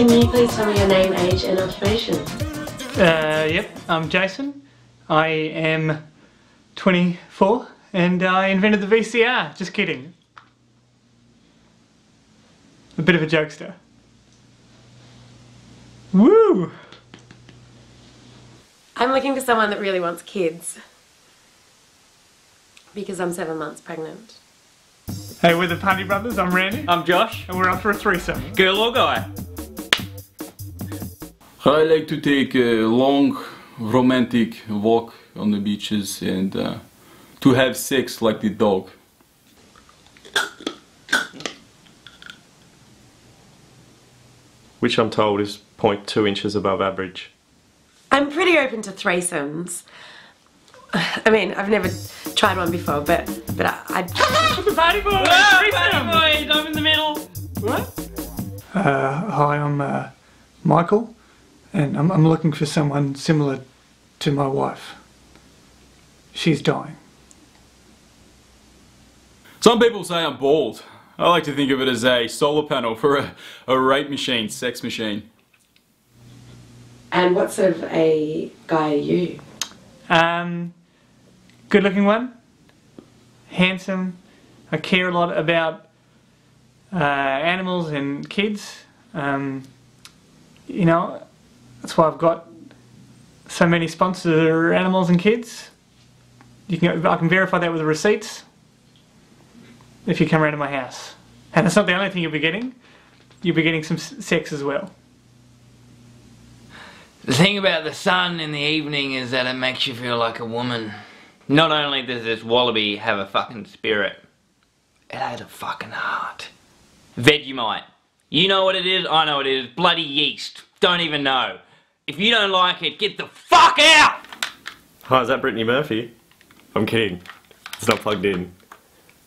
Can you please tell me your name, age, and occupation? Uh, yep, I'm Jason. I am 24 and I invented the VCR. Just kidding. A bit of a jokester. Woo! I'm looking for someone that really wants kids. Because I'm seven months pregnant. Hey, we're the Party Brothers. I'm Randy. I'm Josh. And we're up for a threesome. Girl or guy? I like to take a long romantic walk on the beaches and uh, to have sex like the dog. Which I'm told is 0.2 inches above average. I'm pretty open to threesomes. I mean, I've never tried one before, but but I, I the Party Boys! Oh, party boys, I'm in the middle. What? Uh, hi, I'm uh, Michael, and I'm, I'm looking for someone similar to my wife. She's dying. Some people say I'm bald. I like to think of it as a solar panel for a, a rape machine, sex machine. And what sort of a guy are you? Um, good looking one, handsome. I care a lot about uh, animals and kids. Um, you know, that's why I've got so many are animals and kids. You can, I can verify that with the receipts if you come around to my house. And that's not the only thing you'll be getting. You'll be getting some sex as well. The thing about the sun in the evening is that it makes you feel like a woman. Not only does this wallaby have a fucking spirit, it has a fucking heart. Vegemite. You know what it is? I know what it is. Bloody yeast. Don't even know. If you don't like it, get the fuck out! Hi, is that Brittany Murphy? I'm kidding. It's not plugged in.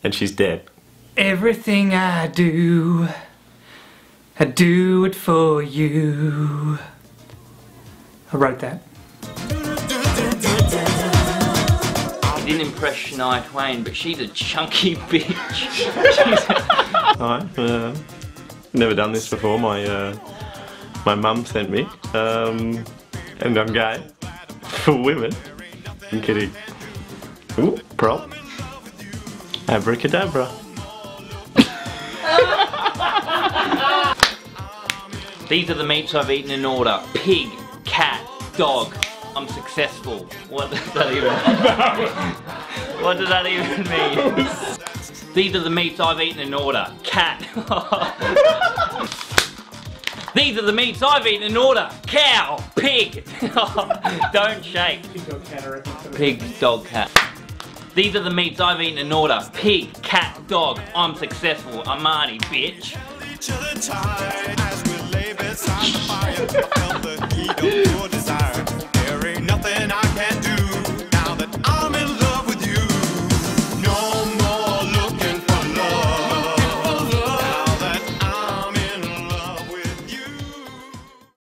And she's dead. Everything I do, I do it for you. I wrote that. I didn't impress Shania Twain, but she's a chunky bitch. Hi. Uh, never done this before. My uh, my mum sent me. Um, and I'm gay. For women. I'm kidding. Ooh, prop. Abracadabra. These are the meats I've eaten in order. Pig, cat, dog. I'm successful. What does that even What does that even mean? These are the meats I've eaten in order. Cat. These are the meats I've eaten in order. Cow, pig. Don't shake. Pig, dog, cat. These are the meats I've eaten in order. Pig, cat, dog. I'm successful. I'm Marty, bitch.